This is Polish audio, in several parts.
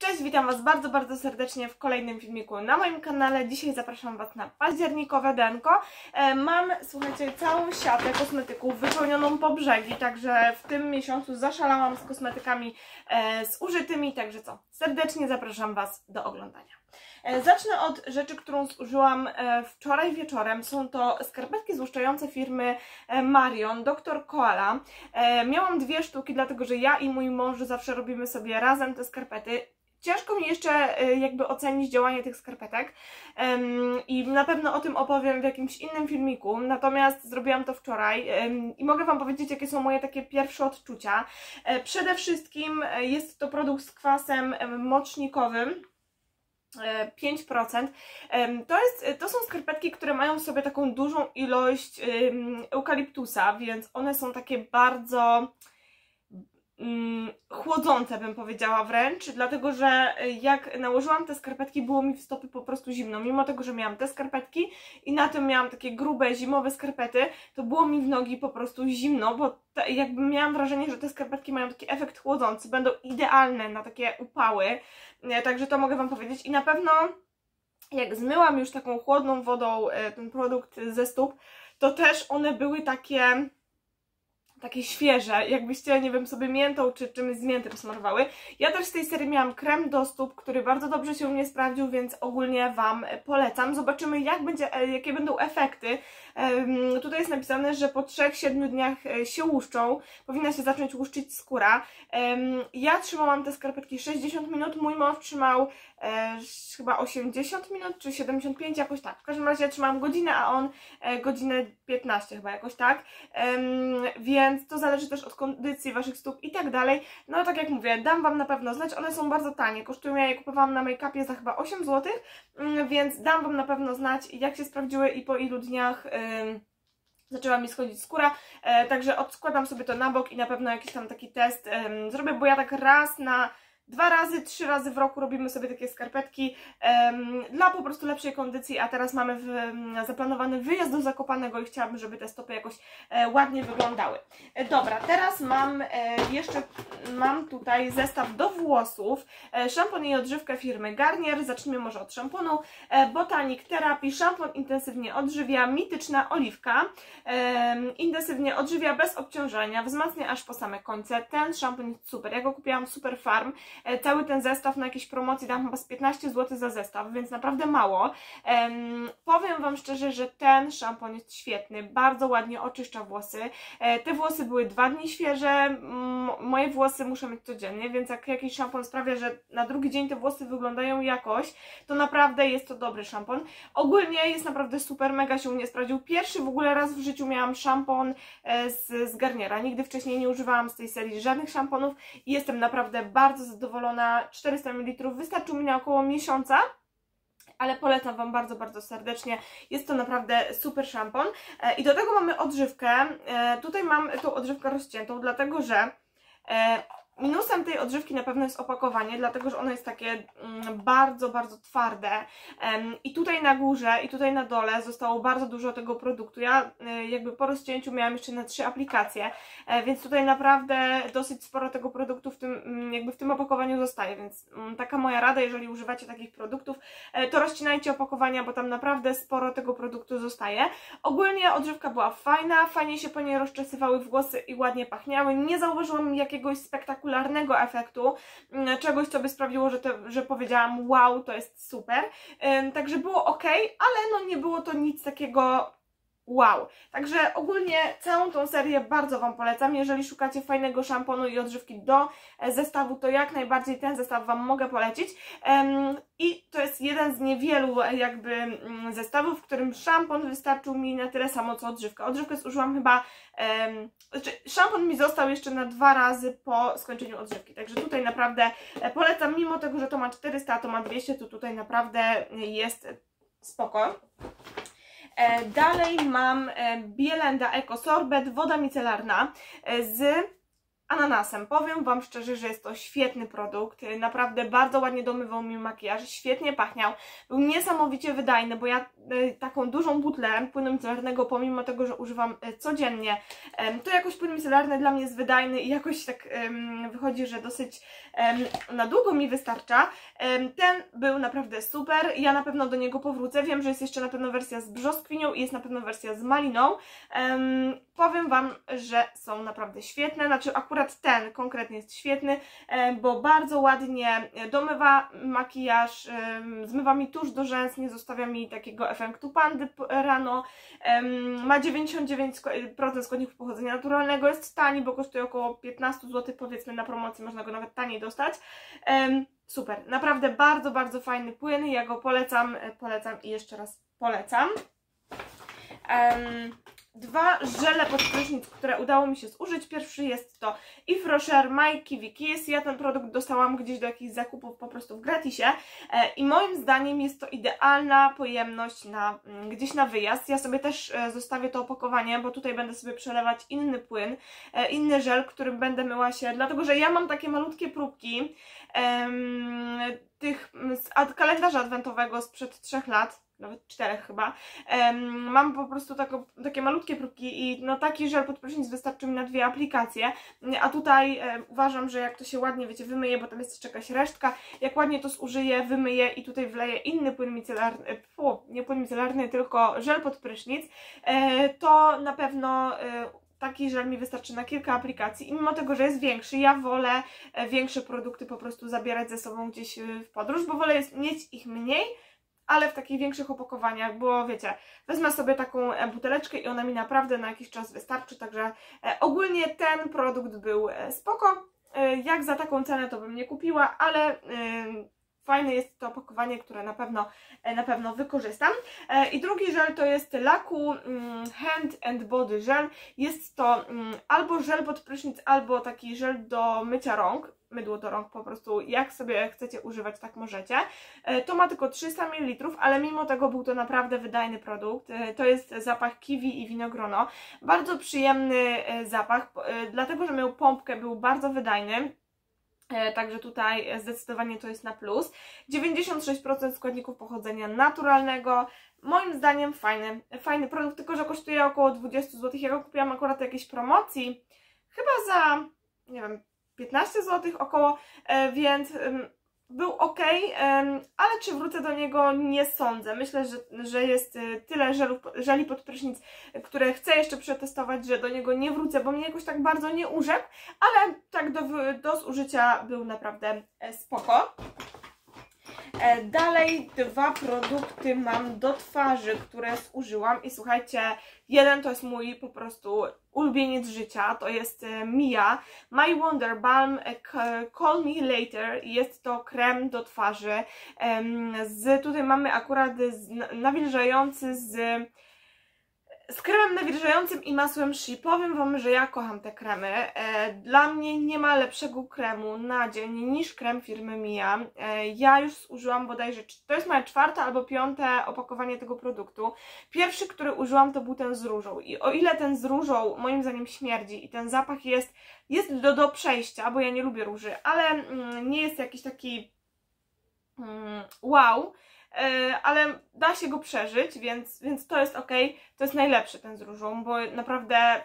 Cześć, witam Was bardzo, bardzo serdecznie w kolejnym filmiku na moim kanale. Dzisiaj zapraszam Was na październikowe denko. E, mam, słuchajcie, całą siatę kosmetyków wypełnioną po brzegi, także w tym miesiącu zaszalałam z kosmetykami e, z użytymi, także co, serdecznie zapraszam Was do oglądania. E, zacznę od rzeczy, którą zużyłam wczoraj wieczorem. Są to skarpetki złuszczające firmy Marion, Dr. Koala. Miałam dwie sztuki, dlatego że ja i mój mąż zawsze robimy sobie razem te skarpety. Ciężko mi jeszcze y, jakby ocenić działanie tych skarpetek i na pewno o tym opowiem w jakimś innym filmiku, natomiast zrobiłam to wczoraj i mogę Wam powiedzieć, jakie są moje takie pierwsze odczucia. E, przede wszystkim e, jest to produkt z kwasem mocznikowym, 5%. E, to, jest, to są skarpetki, które mają w sobie taką dużą ilość eukaliptusa, więc one są takie bardzo chłodzące bym powiedziała wręcz, dlatego że jak nałożyłam te skarpetki było mi w stopy po prostu zimno, mimo tego, że miałam te skarpetki i na tym miałam takie grube zimowe skarpety, to było mi w nogi po prostu zimno, bo te, jakby miałam wrażenie, że te skarpetki mają taki efekt chłodzący, będą idealne na takie upały, e, także to mogę Wam powiedzieć. I na pewno jak zmyłam już taką chłodną wodą e, ten produkt ze stóp, to też one były takie takie świeże, jakbyście, nie wiem, sobie miętą czy czymś z miętym smarowały. Ja też z tej serii miałam krem do stóp, który bardzo dobrze się u mnie sprawdził, więc ogólnie Wam polecam. Zobaczymy, jak będzie, e, jakie będą efekty. Tutaj jest napisane, że po 3-7 dniach e, się łuszczą, powinna się zacząć łuszczyć skóra. Ja trzymałam te skarpetki 60 minut, mój mąż trzymał e, chyba 80 minut, czy 75, jakoś tak. W każdym razie ja trzymałam godzinę, a on godzinę 15 chyba, jakoś tak. Um, więc to zależy też od kondycji Waszych stóp i tak dalej. No tak jak mówię, dam Wam na pewno znać, one są bardzo tanie, kosztują, ja je kupowałam na make-upie za chyba 8 zł, mm, więc dam Wam na pewno znać, jak się sprawdziły i po ilu dniach... Yy, zaczęła mi schodzić skóra, e, także odskładam sobie to na bok i na pewno jakiś tam taki test zrobię, bo ja tak raz na Dwa razy, trzy razy w roku robimy sobie takie skarpetki um, dla po prostu lepszej kondycji, a teraz mamy w, zaplanowany wyjazd do Zakopanego i chciałabym, żeby te stopy jakoś e, ładnie wyglądały. E, dobra, teraz mam e, jeszcze, mam tutaj zestaw do włosów, e, szampon i odżywkę firmy Garnier, zacznijmy może od szamponu, e, Botanic Therapy, szampon intensywnie odżywia, mityczna oliwka, e, intensywnie odżywia bez obciążenia, wzmacnia aż po same końce, ten szampon jest super, ja go kupiłam Super Farm, cały ten zestaw na jakiejś promocji dam chyba z 15 zł za zestaw, więc naprawdę mało. powiem Wam szczerze, że ten szampon jest świetny, bardzo ładnie oczyszcza włosy. E, te włosy były dwa dni świeże, moje włosy muszę mieć codziennie, więc jak jakiś szampon sprawia, że na drugi dzień te włosy wyglądają jakoś, to naprawdę jest to dobry szampon. Ogólnie jest naprawdę super, mega się u mnie sprawdził. Pierwszy w ogóle raz w życiu miałam szampon e, z, z Garniera, nigdy wcześniej nie używałam z tej serii żadnych szamponów i jestem naprawdę bardzo zadowolona zadowolona, 400 ml wystarczył mi na około miesiąca, ale polecam Wam bardzo, bardzo serdecznie. Jest to naprawdę super szampon. E, I do tego mamy odżywkę. E, tutaj mam tą odżywkę rozciętą, dlatego że e, Minusem tej odżywki na pewno jest opakowanie, dlatego że ono jest takie mm, bardzo, bardzo twarde i tutaj na górze i tutaj na dole zostało bardzo dużo tego produktu. Ja y, jakby po rozcięciu miałam jeszcze na trzy aplikacje, e, więc tutaj naprawdę dosyć sporo tego produktu w tym, mm, jakby w tym opakowaniu zostaje, więc mm, taka moja rada, jeżeli używacie takich produktów, e, to rozcinajcie opakowania, bo tam naprawdę sporo tego produktu zostaje. Ogólnie odżywka była fajna, fajnie się po niej rozczesywały włosy i ładnie pachniały, nie zauważyłam jakiegoś spektakularnego spektakularnego efektu, mm, czegoś, co by sprawiło, że, te, że powiedziałam wow, to jest super. Także było ok, ale no nie było to nic takiego wow. Także ogólnie całą tą serię bardzo Wam polecam. Jeżeli szukacie fajnego szamponu i odżywki do e, zestawu, to jak najbardziej ten zestaw Wam mogę polecić. I to jest jeden z niewielu e, jakby mm, zestawów, w którym szampon wystarczył mi na tyle samo co odżywka. Odżywkę zużyłam chyba, znaczy szampon mi został jeszcze na dwa razy po skończeniu odżywki. Także tutaj naprawdę e, polecam, mimo tego, że to ma 400, a to ma 200, to tutaj naprawdę jest spoko. E, dalej mam e, Bielenda Eco Sorbet, woda micelarna e, z ananasem. Powiem Wam szczerze, że jest to świetny produkt. Naprawdę bardzo ładnie domywał mi makijaż, świetnie pachniał. Był niesamowicie wydajny, bo ja y, taką dużą butlę płynu micelarnego, pomimo tego, że używam y, codziennie, y, to jakoś płyn micelarny dla mnie jest wydajny i jakoś tak wychodzi, że dosyć na długo mi wystarcza. Ten był naprawdę super. Ja na pewno do niego powrócę. Wiem, że jest jeszcze na pewno wersja z brzoskwinią i jest na pewno wersja z maliną. Powiem Wam, że są naprawdę świetne. Znaczy akurat ten konkretnie jest świetny, bo bardzo ładnie domywa makijaż, zmywa mi tuż do rzęs, nie zostawia mi takiego efektu pandy rano. Ma 99% składników pochodzenia naturalnego, jest tani, bo kosztuje około 15 zł powiedzmy na promocji, można go nawet taniej dostać. Super, naprawdę bardzo, bardzo fajny płyn, ja go polecam, polecam i jeszcze raz polecam. Dwa żele pod prysznic, które udało mi się zużyć. Pierwszy jest to Yves Rocher My Kiwi Kiss. Ja ten produkt dostałam gdzieś do jakichś zakupów po prostu w gratisie e, i moim zdaniem jest to idealna pojemność na, mm, gdzieś na wyjazd. Ja sobie też e, zostawię to opakowanie, bo tutaj będę sobie przelewać inny płyn, e, inny żel, którym będę myła się, dlatego że ja mam takie malutkie próbki tych z kalendarza adwentowego sprzed trzech lat nawet czterech chyba. Mam po prostu tako, takie malutkie próbki i no taki żel pod prysznic wystarczy mi na dwie aplikacje, a tutaj uważam, że jak to się ładnie, wiecie, wymyje, bo tam jest jeszcze jakaś resztka, jak ładnie to zużyję, wymyję i tutaj wleję inny płyn micelarny, nie płyn micelarny, tylko żel pod prysznic, e, to na pewno e, taki żel mi wystarczy na kilka aplikacji i mimo tego, że jest większy, ja wolę e, większe produkty po prostu zabierać ze sobą gdzieś e, w podróż, bo wolę mieć ich mniej, ale w takich większych opakowaniach, bo wiecie, wezmę sobie taką e, buteleczkę i ona mi naprawdę na jakiś czas wystarczy, także ogólnie ten produkt był spoko. Jak za taką cenę to bym nie kupiła, ale fajne jest to opakowanie, które na pewno, na pewno wykorzystam. I drugi żel to jest Laku mm, Hand and Body Gel. Jest to mm, albo żel pod prysznic, albo taki żel do mycia rąk mydło do rąk po prostu, jak sobie chcecie używać, tak możecie. E, to ma tylko 300 ml, ale mimo tego był to naprawdę wydajny produkt. E, to jest zapach kiwi i winogrono. Bardzo przyjemny e, zapach, dlatego że miał pompkę, był bardzo wydajny. Także tutaj zdecydowanie to jest na plus. 96% składników pochodzenia naturalnego. Moim zdaniem fajny, fajny produkt, tylko że kosztuje około 20 zł. Ja go kupiłam akurat jakiejś promocji. Chyba za, nie wiem, 15 zł około, e, więc był ok, ale czy wrócę do niego nie sądzę. Myślę, że, że jest e, tyle żelów, żeli pod prysznic, które chcę jeszcze przetestować, że do niego nie wrócę, bo mnie jakoś tak bardzo nie urzekł, ale tak do, do zużycia był naprawdę e, spoko. E, dalej dwa produkty mam do twarzy, które zużyłam i słuchajcie, jeden to jest mój po prostu ulubieniec życia, to jest e, Mia. My Wonder Balm e, Call Me Later. Jest to krem do twarzy. Z, tutaj mamy akurat z, nawilżający z z kremem nawilżającym i masłem Shi powiem Wam, że ja kocham te kremy. E, dla mnie nie ma lepszego kremu na dzień niż krem firmy Mia. E, ja już zużyłam bodajże, to jest moje czwarte albo piąte opakowanie tego produktu. Pierwszy, który użyłam to był ten z różą i o ile ten z różą moim zdaniem śmierdzi i ten zapach jest, jest do, do przejścia, bo ja nie lubię róży, ale mm, nie jest jakiś taki mm, wow, ale da się go przeżyć, więc, więc to jest ok. To jest najlepszy ten z różą, bo naprawdę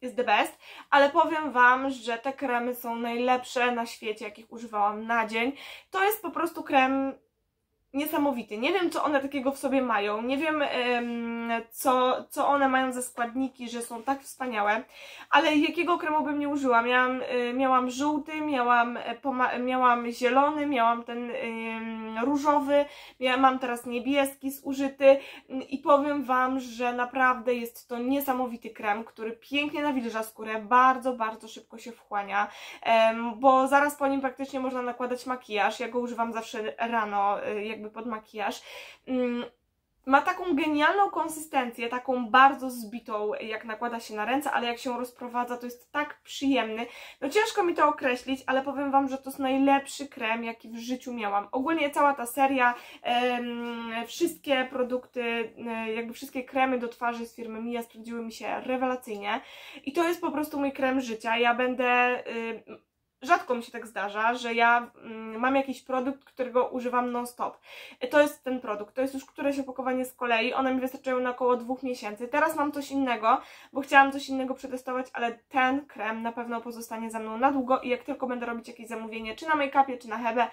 jest the best, ale powiem Wam, że te kremy są najlepsze na świecie, jakich używałam na dzień. To jest po prostu krem niesamowity. Nie wiem, co one takiego w sobie mają, nie wiem, co, co one mają za składniki, że są tak wspaniałe, ale jakiego kremu bym nie użyła? Miałam, y, miałam żółty, miałam, e, miałam zielony, miałam ten różowy, mam teraz niebieski zużyty i powiem Wam, że naprawdę jest to niesamowity krem, który pięknie nawilża skórę, bardzo, bardzo szybko się wchłania, bo zaraz po nim praktycznie można nakładać makijaż, ja go używam zawsze rano, y, jak jakby pod makijaż. Mm, ma taką genialną konsystencję, taką bardzo zbitą, jak nakłada się na ręce, ale jak się rozprowadza, to jest tak przyjemny. No ciężko mi to określić, ale powiem Wam, że to jest najlepszy krem, jaki w życiu miałam. Ogólnie cała ta seria, wszystkie produkty, e, jakby wszystkie kremy do twarzy z firmy Mia sprawdziły mi się rewelacyjnie i to jest po prostu mój krem życia. Ja będę... Rzadko mi się tak zdarza, że ja mm, mam jakiś produkt, którego używam non-stop. To jest ten produkt, to jest już któreś opakowanie z kolei, one mi wystarczają na około dwóch miesięcy. Teraz mam coś innego, bo chciałam coś innego przetestować, ale ten krem na pewno pozostanie ze mną na długo i jak tylko będę robić jakieś zamówienie, czy na make-upie, czy na Hebe,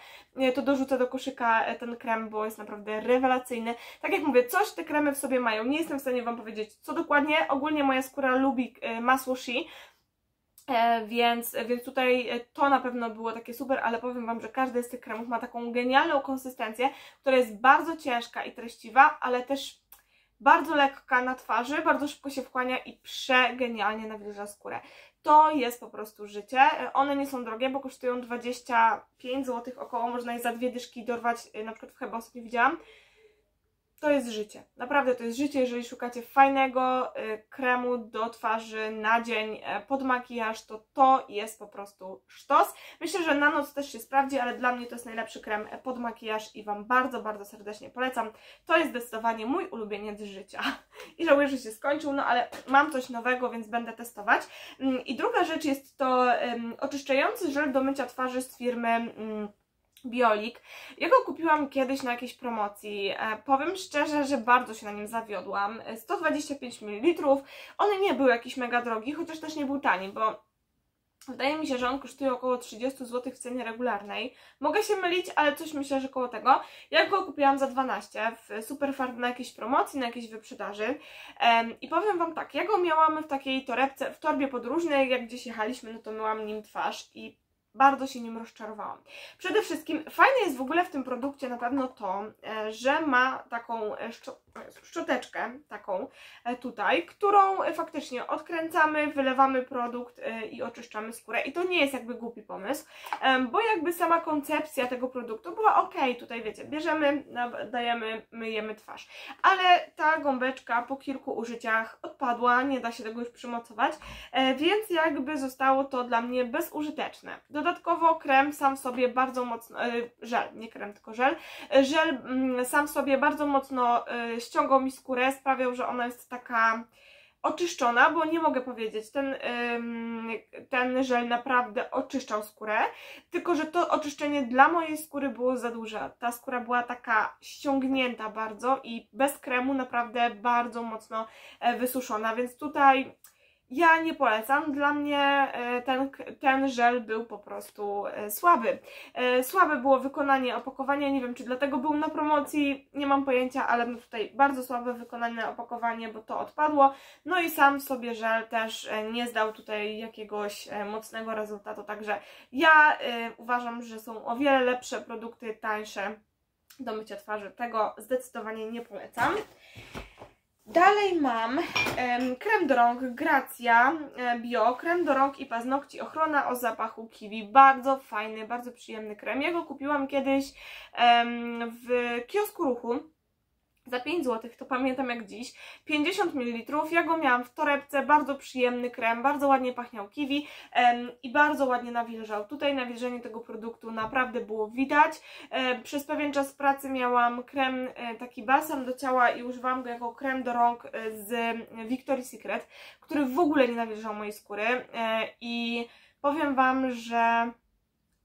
to dorzucę do koszyka e, ten krem, bo jest naprawdę rewelacyjny. Tak jak mówię, coś te kremy w sobie mają, nie jestem w stanie Wam powiedzieć co dokładnie, ogólnie moja skóra lubi e, masło E, więc, więc tutaj e, to na pewno było takie super, ale powiem Wam, że każdy z tych kremów ma taką genialną konsystencję, która jest bardzo ciężka i treściwa, ale też bardzo lekka na twarzy, bardzo szybko się wchłania i przegenialnie nawilża skórę. To jest po prostu życie. E, one nie są drogie, bo kosztują 25 zł około, można je za dwie dyszki dorwać, na przykład w chyba ostatnio widziałam to jest życie. Naprawdę to jest życie, jeżeli szukacie fajnego y, kremu do twarzy na dzień y, pod makijaż, to to jest po prostu sztos. Myślę, że na noc też się sprawdzi, ale dla mnie to jest najlepszy krem e, pod makijaż i Wam bardzo, bardzo serdecznie polecam. To jest zdecydowanie mój ulubieniec życia. I żałuję, że się skończył, no ale mam coś nowego, więc będę testować. Mm, I druga rzecz jest to oczyszczający żel do mycia twarzy z firmy... Biolik. Ja go kupiłam kiedyś na jakiejś promocji. E, powiem szczerze, że bardzo się na nim zawiodłam. 125 ml. One nie były jakieś mega drogi, chociaż też nie był tani, bo Wydaje mi się, że on kosztuje około 30 zł w cenie regularnej. Mogę się mylić, ale coś myślę, że koło tego. Ja go kupiłam za 12 w Superfarm na jakiejś promocji, na jakiejś wyprzedaży. I powiem Wam tak, ja go miałam w takiej torebce, w torbie podróżnej, jak gdzieś jechaliśmy, no to myłam nim twarz i bardzo się nim rozczarowałam. Przede wszystkim fajne jest w ogóle w tym produkcie na pewno to, e, że ma taką e, szczoteczkę, taką e, tutaj, którą faktycznie odkręcamy, wylewamy produkt i oczyszczamy skórę. I to nie jest jakby głupi pomysł, bo jakby sama koncepcja tego produktu była ok, tutaj wiecie, bierzemy, dajemy, myjemy twarz. Ale ta gąbeczka po kilku użyciach odpadła, nie da się tego już przymocować, więc jakby zostało to dla mnie bezużyteczne. Dodatkowo krem sam sobie bardzo mocno, e, żel, nie krem, tylko żel, e, żel mm, sam sobie bardzo mocno e, ściągał mi skórę, sprawiał, że ona jest taka oczyszczona, bo nie mogę powiedzieć, ten, ten żel naprawdę oczyszczał skórę, tylko że to oczyszczenie dla mojej skóry było za duże. Ta skóra była taka ściągnięta bardzo i bez kremu naprawdę bardzo mocno wysuszona, więc tutaj ja nie polecam. Dla mnie e, ten, ten żel był po prostu e, słaby. E, słabe było wykonanie opakowania, nie wiem czy dlatego był na promocji, nie mam pojęcia, ale no tutaj bardzo słabe wykonane opakowanie, bo to odpadło. No i sam sobie żel też nie zdał tutaj jakiegoś mocnego rezultatu, także ja uważam, że są o wiele lepsze produkty, tańsze do mycia twarzy. Tego zdecydowanie nie polecam. Dalej mam um, krem do rąk Gracja e, Bio, krem do rąk i paznokci, ochrona o zapachu kiwi, bardzo fajny, bardzo przyjemny krem. Ja go kupiłam kiedyś um, w kiosku ruchu za 5 zł, to pamiętam jak dziś, 50 ml, ja go miałam w torebce, bardzo przyjemny krem, bardzo ładnie pachniał kiwi em, i bardzo ładnie nawilżał. Tutaj nawilżenie tego produktu naprawdę było widać. E, przez pewien czas pracy miałam krem, e, taki balsam do ciała i używałam go jako krem do rąk e, z Victoria's Secret, który w ogóle nie nawilżał mojej skóry e, i powiem Wam, że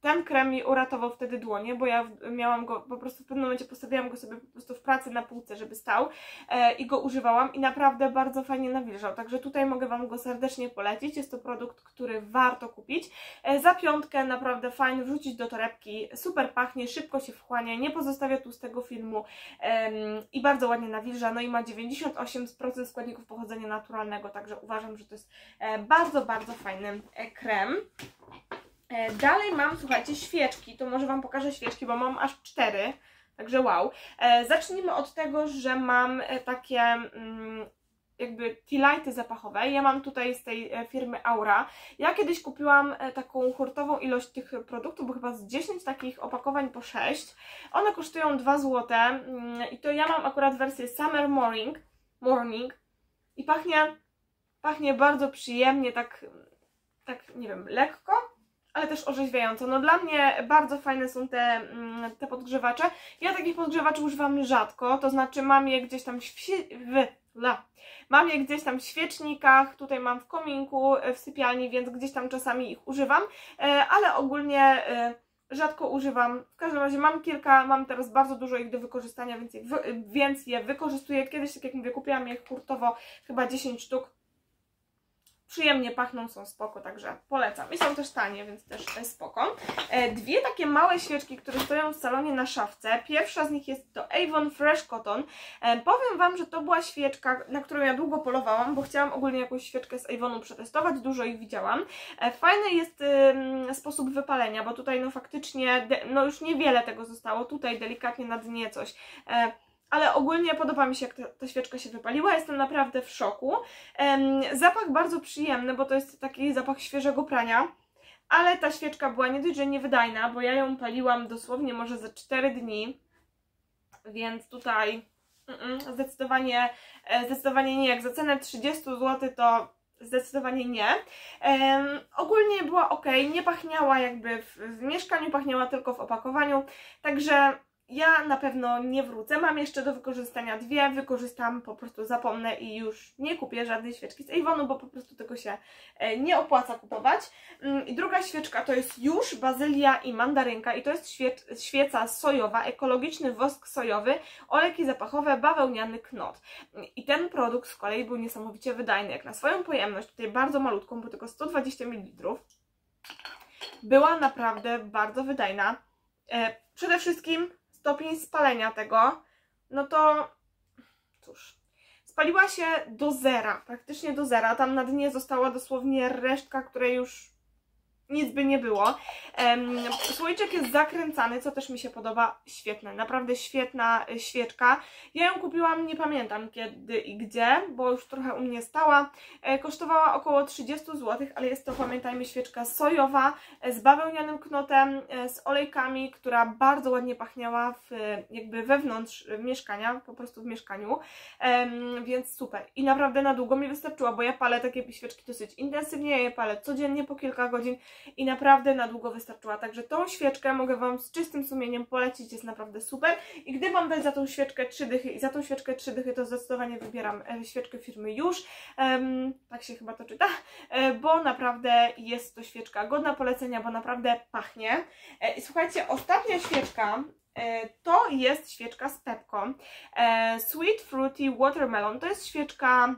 ten krem mi uratował wtedy dłonie, bo ja miałam go, po prostu w pewnym momencie postawiłam go sobie po prostu w pracy na półce, żeby stał e, i go używałam i naprawdę bardzo fajnie nawilżał, także tutaj mogę Wam go serdecznie polecić, jest to produkt, który warto kupić. E, za piątkę naprawdę fajny, wrzucić do torebki, super pachnie, szybko się wchłania, nie pozostawia tłustego filmu e, i bardzo ładnie nawilża, no i ma 98% składników pochodzenia naturalnego, także uważam, że to jest e, bardzo, bardzo fajny e, krem. E, dalej mam, słuchajcie, świeczki. To może Wam pokażę świeczki, bo mam aż cztery. Także wow. E, zacznijmy od tego, że mam e, takie mm, jakby tea zapachowe. Ja mam tutaj z tej firmy Aura. Ja kiedyś kupiłam taką hurtową ilość tych produktów, bo chyba z 10 takich opakowań po 6. One kosztują 2 zł mm, i to ja mam akurat wersję Summer Morning, morning i pachnie, pachnie bardzo przyjemnie, tak, tak nie wiem, lekko, ale też orzeźwiająco. No dla mnie bardzo fajne są te, mm, te podgrzewacze. Ja takich podgrzewaczy używam rzadko, to znaczy mam je gdzieś tam w, w la. Mam je gdzieś tam w świecznikach, tutaj mam w kominku, e, w sypialni, więc gdzieś tam czasami ich używam, e, ale ogólnie e, rzadko używam. W każdym razie mam kilka, mam teraz bardzo dużo ich do wykorzystania, więc je, więc je wykorzystuję. Kiedyś, tak jak mówię, kupiłam je hurtowo chyba 10 sztuk przyjemnie pachną, są spoko, także polecam. I są też tanie, więc też spoko. E, dwie takie małe świeczki, które stoją w salonie na szafce. Pierwsza z nich jest to Avon Fresh Cotton. E, powiem Wam, że to była świeczka, na którą ja długo polowałam, bo chciałam ogólnie jakąś świeczkę z Avonu przetestować, dużo ich widziałam. E, fajny jest sposób wypalenia, bo tutaj no faktycznie, no już niewiele tego zostało, tutaj delikatnie na dnie coś ale ogólnie podoba mi się, jak ta, ta, świeczka się wypaliła. Jestem naprawdę w szoku. Zapach bardzo przyjemny, bo to jest taki zapach świeżego prania. Ale ta świeczka była nie dość, że niewydajna, bo ja ją paliłam dosłownie może za 4 dni. Więc tutaj zdecydowanie, e, zdecydowanie nie. Jak za cenę 30 zł to zdecydowanie nie. Um, ogólnie była ok, nie pachniała jakby w, w mieszkaniu, pachniała tylko w opakowaniu. Także ja na pewno nie wrócę. Mam jeszcze do wykorzystania dwie. Wykorzystam, po prostu zapomnę i już nie kupię żadnej świeczki z Avonu, bo po prostu tego się e, nie opłaca kupować. Mm, I druga świeczka to jest już bazylia i mandarynka i to jest świeca sojowa, ekologiczny wosk sojowy, olejki zapachowe, bawełniany knot. I ten produkt z kolei był niesamowicie wydajny. Jak na swoją pojemność, tutaj bardzo malutką, bo tylko 120 ml, była naprawdę bardzo wydajna. E, przede wszystkim stopień spalenia tego, no to cóż, spaliła się do zera, praktycznie do zera. Tam na dnie została dosłownie resztka, której już nic by nie było. Słoiczek jest zakręcany, co też mi się podoba. Świetne, naprawdę świetna e, świeczka. Ja ją kupiłam, nie pamiętam kiedy i gdzie, bo już trochę u mnie stała. E, kosztowała około 30 zł, ale jest to, pamiętajmy, świeczka sojowa e, z bawełnianym knotem, z olejkami, która bardzo ładnie pachniała w, jakby wewnątrz mieszkania, po prostu w mieszkaniu. więc super. I naprawdę na długo mi wystarczyła, bo ja palę takie świeczki dosyć intensywnie, ja je palę codziennie po kilka godzin i naprawdę na długo wystarczyła. Także tą świeczkę mogę Wam z czystym sumieniem polecić, jest naprawdę super. I gdy Wam dać za tą świeczkę trzy dychy i za tą świeczkę trzy dychy, to zdecydowanie wybieram e, świeczkę firmy Już. Um, tak się chyba to czyta, e, bo naprawdę jest to świeczka godna polecenia, bo naprawdę pachnie. E, I słuchajcie, ostatnia świeczka to jest świeczka z Pepko. Sweet Fruity Watermelon. To jest świeczka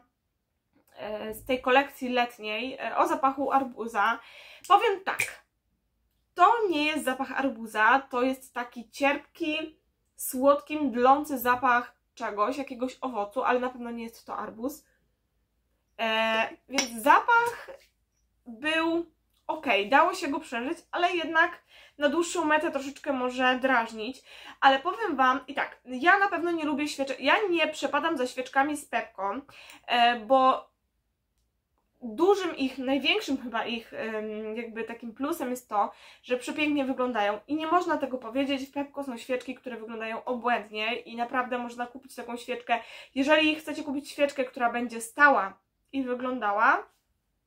z tej kolekcji letniej o zapachu arbuza. Powiem tak, to nie jest zapach arbuza, to jest taki cierpki, słodki, mdlący zapach czegoś, jakiegoś owocu, ale na pewno nie jest to arbuz. E, więc zapach był ok, dało się go przeżyć, ale jednak na dłuższą metę troszeczkę może drażnić. Ale powiem Wam, i tak, ja na pewno nie lubię świeczek, ja nie przepadam za świeczkami z Pepką, e, bo dużym ich, największym chyba ich jakby takim plusem jest to, że przepięknie wyglądają i nie można tego powiedzieć, w Pepko są świeczki, które wyglądają obłędnie i naprawdę można kupić taką świeczkę, jeżeli chcecie kupić świeczkę, która będzie stała i wyglądała,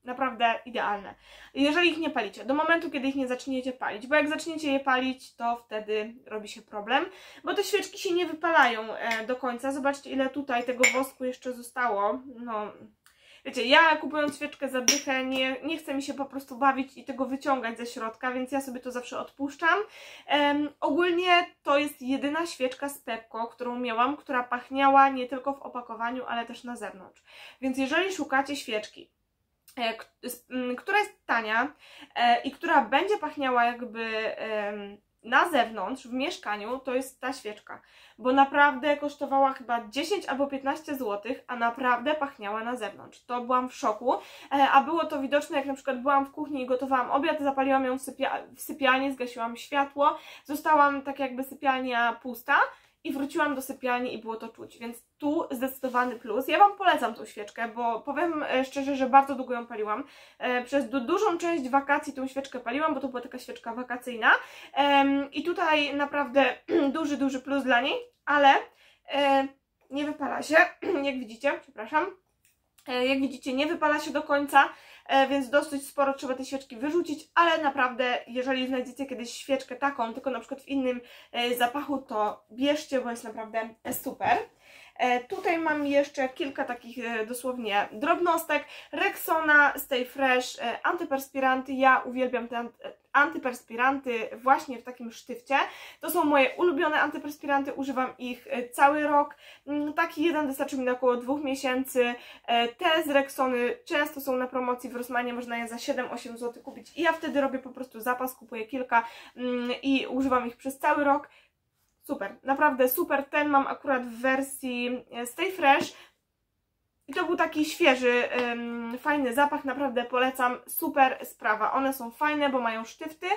naprawdę idealne. Jeżeli ich nie palicie, do momentu, kiedy ich nie zaczniecie palić, bo jak zaczniecie je palić, to wtedy robi się problem, bo te świeczki się nie wypalają e, do końca. Zobaczcie, ile tutaj tego wosku jeszcze zostało. No, Wiecie, ja kupując świeczkę za dychę, nie, nie chcę mi się po prostu bawić i tego wyciągać ze środka, więc ja sobie to zawsze odpuszczam. Um, ogólnie to jest jedyna świeczka z Pepko, którą miałam, która pachniała nie tylko w opakowaniu, ale też na zewnątrz. Więc jeżeli szukacie świeczki, e, która jest tania e, i która będzie pachniała jakby na zewnątrz, w mieszkaniu, to jest ta świeczka. Bo naprawdę kosztowała chyba 10 albo 15 zł, a naprawdę pachniała na zewnątrz. To byłam w szoku, e, a było to widoczne, jak na przykład byłam w kuchni i gotowałam obiad, zapaliłam ją w, sypia w sypialni, zgasiłam światło, zostałam tak jakby sypialnia pusta i wróciłam do sypialni i było to czuć, więc tu zdecydowany plus. Ja Wam polecam tą świeczkę, bo powiem e, szczerze, że bardzo długo ją paliłam. E, przez du dużą część wakacji tą świeczkę paliłam, bo to była taka świeczka wakacyjna. I tutaj naprawdę duży, duży plus dla niej, ale e, nie wypala się, jak widzicie, przepraszam, jak widzicie nie wypala się do końca, więc dosyć sporo trzeba te świeczki wyrzucić, ale naprawdę, jeżeli znajdziecie kiedyś świeczkę taką, tylko na przykład w innym e, zapachu, to bierzcie, bo jest naprawdę super. E, tutaj mam jeszcze kilka takich dosłownie drobnostek. Rexona Stay Fresh, antyperspiranty. Ja uwielbiam te antyperspiranty właśnie w takim sztywcie. To są moje ulubione antyperspiranty, używam ich e, cały rok. Mm, taki jeden wystarczy mi na około dwóch miesięcy. E, te z Rexony często są na promocji w Rossmanie, można je za 7-8 zł kupić i ja wtedy robię po prostu zapas, kupuję kilka mm, i używam ich przez cały rok. Super, naprawdę super. Ten mam akurat w wersji e, Stay Fresh. I to był taki świeży, ym, fajny zapach, naprawdę polecam, super sprawa. One są fajne, bo mają sztywty,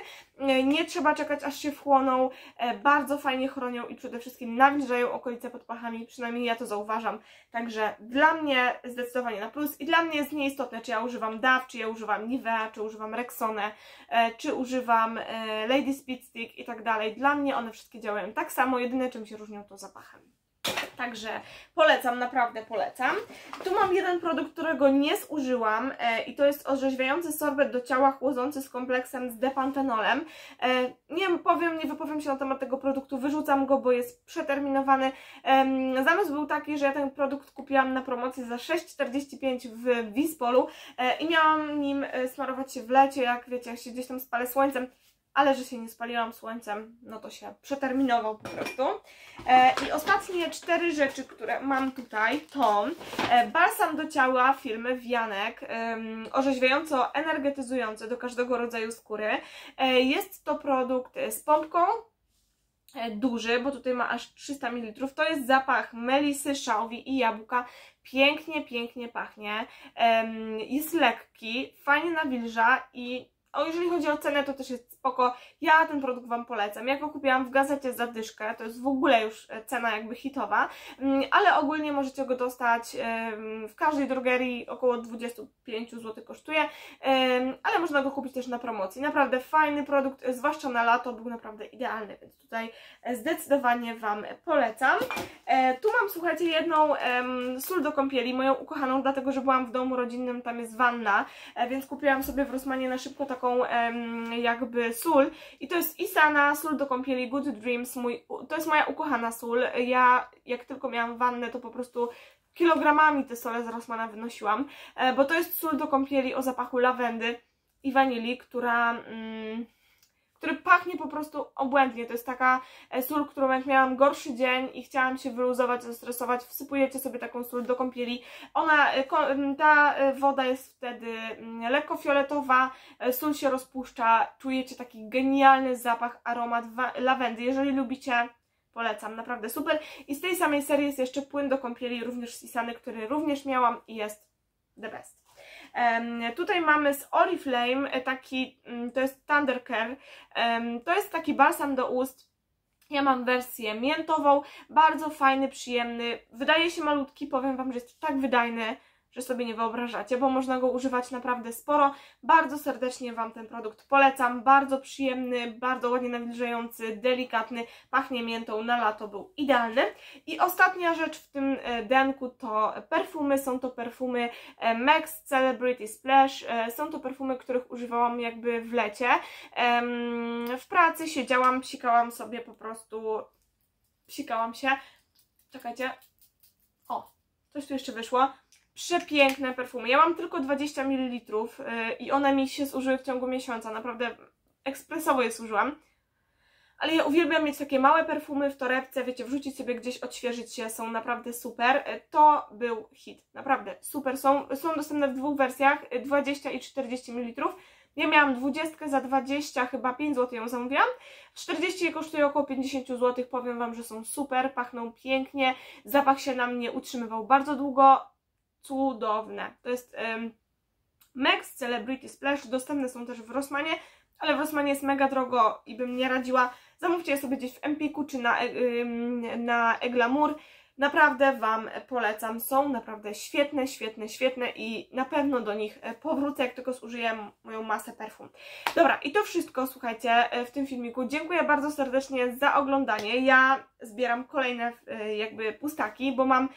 yy, nie trzeba czekać aż się wchłoną, yy, bardzo fajnie chronią i przede wszystkim nawilżają okolice pod pachami, przynajmniej ja to zauważam. Także dla mnie zdecydowanie na plus i dla mnie jest nieistotne, czy ja używam DAW, czy ja używam Nivea, czy używam Rexone, yy, czy używam yy, Lady Speed Stick i tak dalej. Dla mnie one wszystkie działają tak samo, jedyne czym się różnią to zapachem. Także polecam, naprawdę polecam. Tu mam jeden produkt, którego nie zużyłam e, i to jest orzeźwiający sorbet do ciała chłodzący z kompleksem z depantenolem. E, nie powiem, nie wypowiem się na temat tego produktu, wyrzucam go, bo jest przeterminowany. E, zamysł był taki, że ja ten produkt kupiłam na promocji za 6,45 w Wispolu e, i miałam nim e, smarować się w lecie, jak wiecie, jak się gdzieś tam spalę słońcem ale że się nie spaliłam słońcem, no to się przeterminował po prostu. E, I ostatnie cztery rzeczy, które mam tutaj, to e, balsam do ciała firmy Wianek, e, orzeźwiająco energetyzujący do każdego rodzaju skóry. E, jest to produkt z pompką, e, duży, bo tutaj ma aż 300 ml. To jest zapach melisy, szałwi i jabłka. Pięknie, pięknie pachnie. Jest lekki, fajnie nawilża i o, jeżeli chodzi o cenę, to też jest spoko. Ja ten produkt Wam polecam. Ja go kupiłam w gazecie za dyszkę, to jest w ogóle już e, cena jakby hitowa, mm, ale ogólnie możecie go dostać w każdej drogerii, około 25 zł kosztuje, ale można go kupić też na promocji. Naprawdę fajny produkt, zwłaszcza na lato, był naprawdę idealny, więc tutaj e, zdecydowanie Wam polecam. E, tu mam, słuchajcie, jedną sól do kąpieli, moją ukochaną, dlatego że byłam w domu rodzinnym, tam jest wanna, więc kupiłam sobie w Rosmanie na szybko taką jakby sól i to jest Isana, sól do kąpieli Good Dreams, mój, to jest moja ukochana sól. Ja jak tylko miałam wannę to po prostu kilogramami te sole z Rossmana wynosiłam, e, bo to jest sól do kąpieli o zapachu lawendy i wanilii, która... Mm, który pachnie po prostu obłędnie. To jest taka e, sól, którą jak miałam gorszy dzień i chciałam się wyluzować, zestresować, wsypujecie sobie taką sól do kąpieli. Ona, e, ta e, woda jest wtedy lekko fioletowa, sól się rozpuszcza, czujecie taki genialny zapach, aromat lawendy. Jeżeli lubicie polecam, naprawdę super. I z tej samej serii jest jeszcze płyn do kąpieli, również z Isany, który również miałam i jest the best. Tutaj mamy z Oriflame taki, mm, to jest Thunder Care, to jest taki balsam do ust, ja mam wersję miętową, bardzo fajny, przyjemny, wydaje się malutki, powiem Wam, że jest tak wydajny, że sobie nie wyobrażacie, bo można go używać naprawdę sporo. Bardzo serdecznie Wam ten produkt polecam, bardzo przyjemny, bardzo ładnie nawilżający, delikatny, pachnie miętą, na lato był idealny. I ostatnia rzecz w tym e, denku to perfumy, są to perfumy e, Max Celebrity Splash, e, są to perfumy, których używałam jakby w lecie. W pracy siedziałam, psikałam sobie po prostu, psikałam się, czekajcie, o, coś tu jeszcze wyszło, przepiękne perfumy. Ja mam tylko 20 ml yy, i one mi się zużyły w ciągu miesiąca. Naprawdę ekspresowo je zużyłam. Ale ja uwielbiam mieć takie małe perfumy w torebce, wiecie, wrzucić sobie gdzieś, odświeżyć się, są naprawdę super. Y, to był hit, naprawdę super. Są, są dostępne w dwóch wersjach, 20 y, i 40 ml. Ja miałam 20 za 20, chyba 5 zł ją zamówiłam. 40 kosztuje około 50 zł. Powiem Wam, że są super, pachną pięknie. Zapach się na mnie utrzymywał bardzo długo cudowne. To jest um, Max Celebrity Splash, dostępne są też w Rossmanie, ale w Rossmanie jest mega drogo i bym nie radziła. Zamówcie je sobie gdzieś w Empiku czy na, na Eglamour. Naprawdę Wam polecam. Są naprawdę świetne, świetne, świetne i na pewno do nich powrócę, jak tylko zużyję moją masę perfum. Dobra, i to wszystko, słuchajcie, w tym filmiku. Dziękuję bardzo serdecznie za oglądanie. Ja zbieram kolejne jakby pustaki, bo mam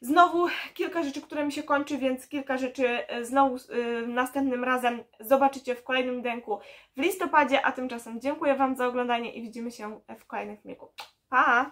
Znowu kilka rzeczy, które mi się kończy, więc kilka rzeczy znowu yy, następnym razem zobaczycie w kolejnym denku w listopadzie, a tymczasem dziękuję Wam za oglądanie i widzimy się w kolejnym filmiku. Pa!